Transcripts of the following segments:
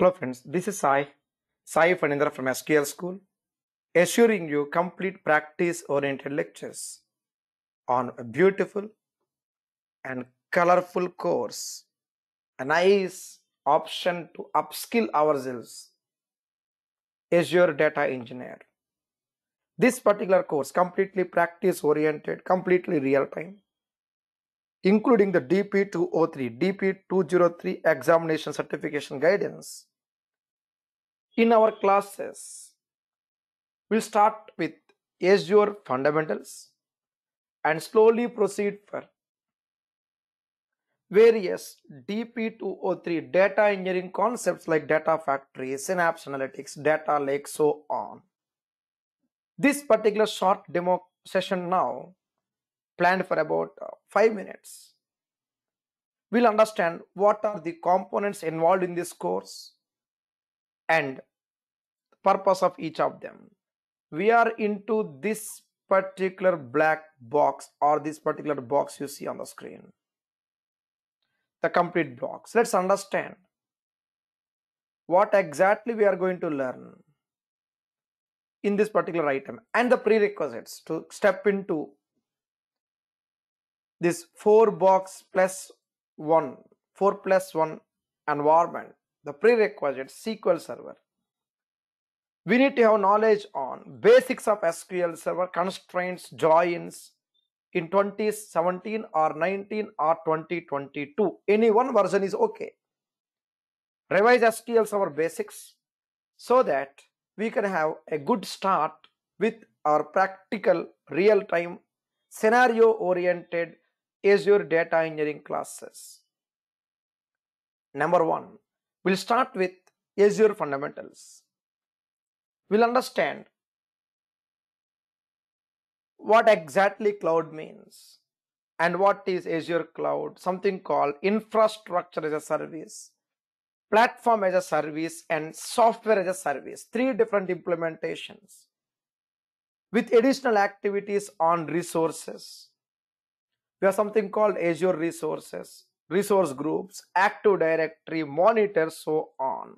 Hello friends, this is Sai, Sai Phanindra from SQL School, assuring you complete practice-oriented lectures on a beautiful and colorful course, a nice option to upskill ourselves, Azure Data Engineer. This particular course, completely practice-oriented, completely real-time, including the DP203, DP203 examination certification guidance. In our classes, we'll start with Azure fundamentals and slowly proceed for various DP203 data engineering concepts like data factory, synapse analytics, data lake, so on. This particular short demo session now planned for about uh, 5 minutes. We'll understand what are the components involved in this course and purpose of each of them. We are into this particular black box or this particular box you see on the screen. The complete box. Let's understand what exactly we are going to learn in this particular item and the prerequisites to step into this 4 box plus 1 4 plus 1 environment the prerequisite sql server we need to have knowledge on basics of sql server constraints joins in 2017 or 19 or 2022 any one version is okay revise sql server basics so that we can have a good start with our practical real time scenario oriented Azure data engineering classes. Number one, we'll start with Azure fundamentals. We'll understand what exactly cloud means and what is Azure cloud, something called infrastructure as a service, platform as a service and software as a service, three different implementations with additional activities on resources. We have something called Azure resources, resource groups, Active Directory, monitor, so on.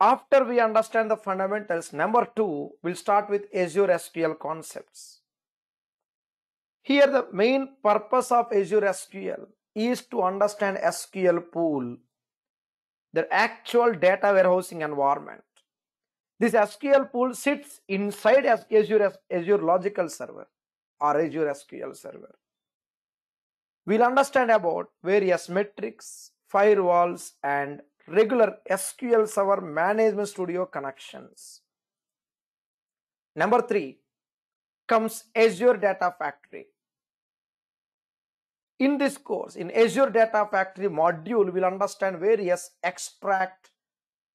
After we understand the fundamentals, number two, we'll start with Azure SQL concepts. Here the main purpose of Azure SQL is to understand SQL pool, the actual data warehousing environment. This SQL pool sits inside Azure, Azure Logical Server or Azure SQL Server. We'll understand about various metrics, firewalls and regular SQL Server Management Studio connections. Number three comes Azure Data Factory. In this course, in Azure Data Factory module, we'll understand various extract,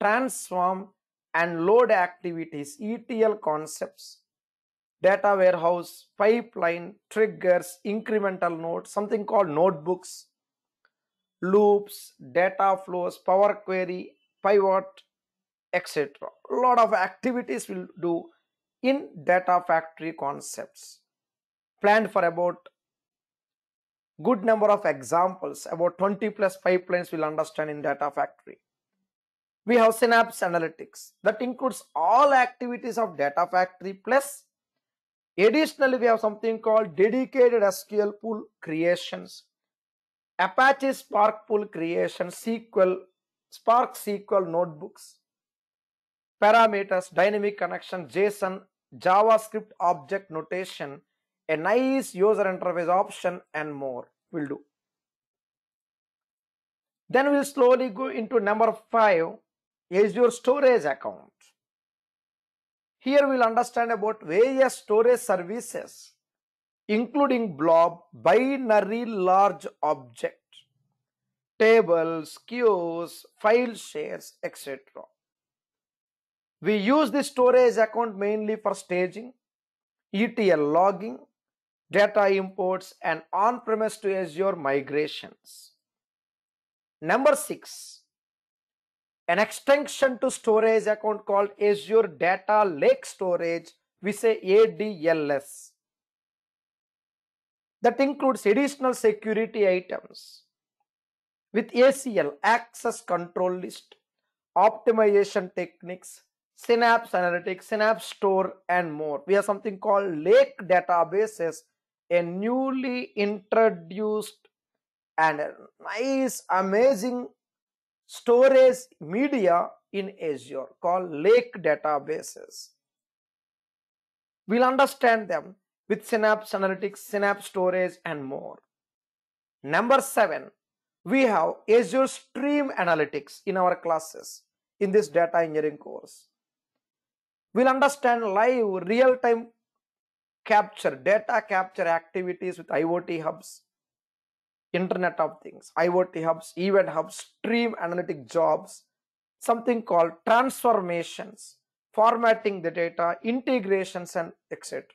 transform and load activities, ETL concepts, data warehouse, pipeline, triggers, incremental nodes, something called notebooks, loops, data flows, Power Query, pivot, etc. A lot of activities will do in data factory concepts. Planned for about good number of examples, about 20 plus pipelines will understand in data factory. We have Synapse Analytics that includes all activities of data factory plus Additionally, we have something called dedicated SQL pool creations, Apache Spark pool creation, SQL, Spark SQL notebooks, parameters, dynamic connection, JSON, JavaScript object notation, a nice user interface option and more will do. Then we'll slowly go into number five, Azure storage account. Here we'll understand about various storage services including blob, binary large object, tables, queues, file shares, etc. We use the storage account mainly for staging, ETL logging, data imports and on-premise to Azure migrations. Number 6 an extension to storage account called Azure Data Lake Storage, we say ADLS. That includes additional security items with ACL, Access Control List, optimization techniques, Synapse Analytics, Synapse Store, and more. We have something called Lake databases, a newly introduced and a nice, amazing storage media in Azure called Lake databases. We'll understand them with Synapse Analytics, Synapse Storage, and more. Number seven, we have Azure Stream Analytics in our classes in this data engineering course. We'll understand live real-time capture, data capture activities with IoT hubs, Internet of Things, IoT hubs, event hubs, stream analytic jobs, something called transformations, formatting the data, integrations and etc.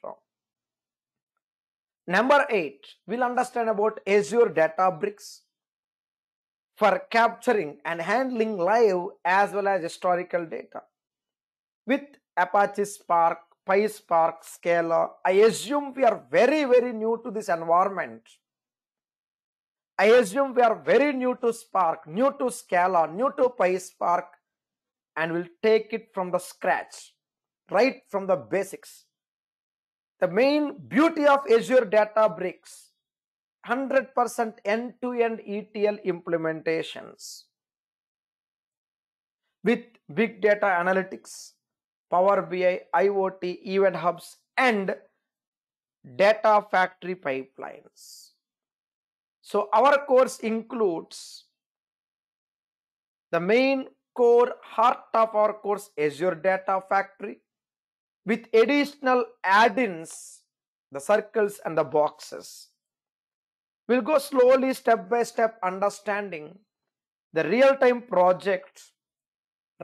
Number 8, we'll understand about Azure Databricks for capturing and handling live as well as historical data. With Apache Spark, PySpark, Scala, I assume we are very very new to this environment. I assume we are very new to Spark, new to Scala, new to PySpark and we'll take it from the scratch, right from the basics. The main beauty of Azure Databricks, 100% end-to-end ETL implementations with big data analytics, Power BI, IoT, event hubs and data factory pipelines. So our course includes the main core heart of our course Azure Data Factory, with additional add-ins, the circles and the boxes. We'll go slowly step by step understanding the real-time project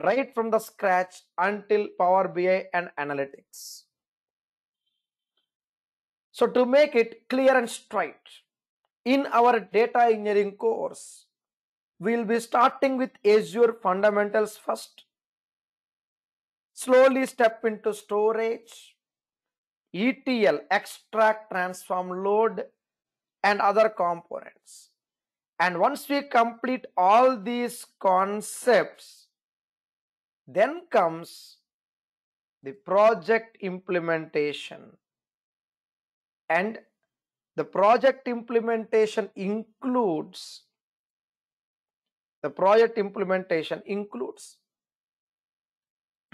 right from the scratch until Power BI and analytics. So to make it clear and straight, in our data engineering course, we'll be starting with Azure fundamentals first slowly step into storage, ETL, extract, transform, load, and other components. And once we complete all these concepts, then comes the project implementation. And the project implementation includes the project implementation includes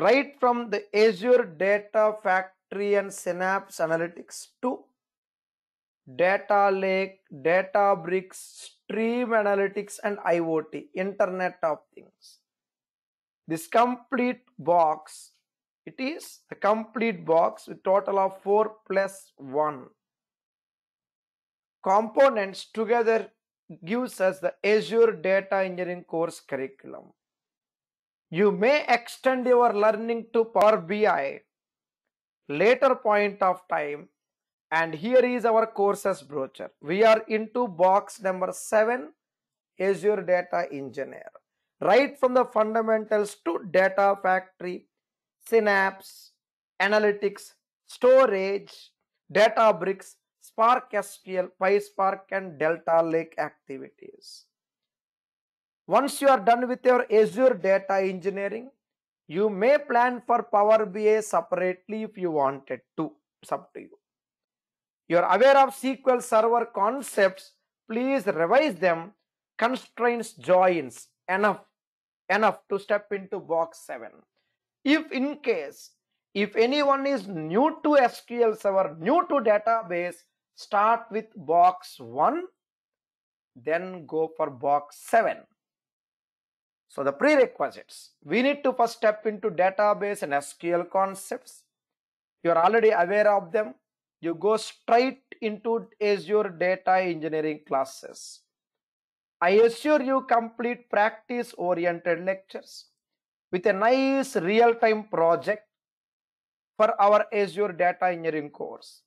right from the Azure Data Factory and Synapse Analytics to Data Lake, Databricks, Stream Analytics and IoT, Internet of Things. This complete box, it is the complete box with total of 4 plus 1. Components together gives us the Azure Data Engineering course curriculum. You may extend your learning to Power BI later point of time and here is our courses brochure. We are into box number 7 Azure Data Engineer. Right from the fundamentals to data factory, Synapse, analytics, storage, Databricks, Spark SQL, PySpark and Delta Lake activities. Once you are done with your Azure data engineering, you may plan for Power BI separately if you wanted to. It's up to you. You are aware of SQL Server concepts. Please revise them. Constraints, joins, enough, enough to step into box 7. If in case, if anyone is new to SQL Server, new to database, start with box 1, then go for box 7 so the prerequisites, we need to first step into database and SQL concepts. You are already aware of them. You go straight into Azure data engineering classes. I assure you complete practice oriented lectures with a nice real time project for our Azure data engineering course.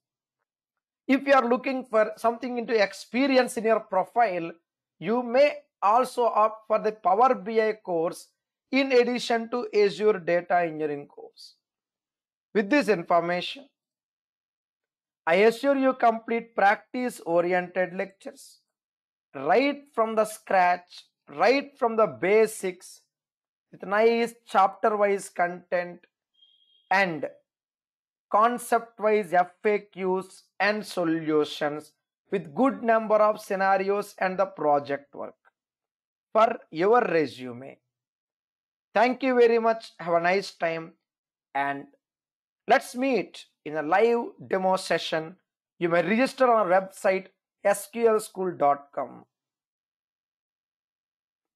If you are looking for something into experience in your profile, you may also opt for the Power BI course in addition to Azure Data Engineering course. With this information, I assure you complete practice oriented lectures right from the scratch, right from the basics, with nice chapter wise content and concept wise FAQs and solutions with good number of scenarios and the project work for your resume. Thank you very much. Have a nice time and let's meet in a live demo session. You may register on our website sqlschool.com.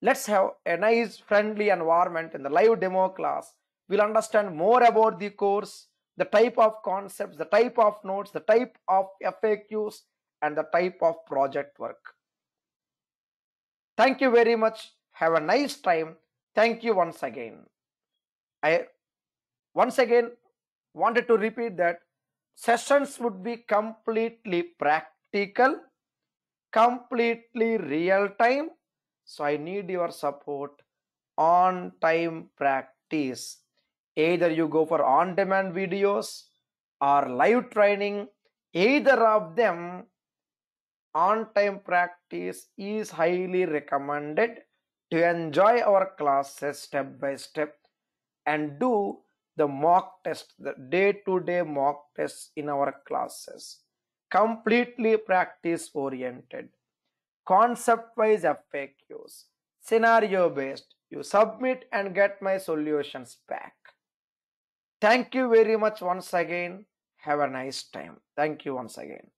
Let's have a nice friendly environment in the live demo class. We'll understand more about the course, the type of concepts, the type of notes, the type of FAQs and the type of project work. Thank you very much. Have a nice time. Thank you once again. I once again wanted to repeat that sessions would be completely practical, completely real time. So I need your support on time practice. Either you go for on demand videos or live training, either of them on time practice is highly recommended to enjoy our classes step by step and do the mock test, the day to day mock tests in our classes. Completely practice oriented, concept wise FAQs, scenario based. You submit and get my solutions back. Thank you very much once again. Have a nice time. Thank you once again.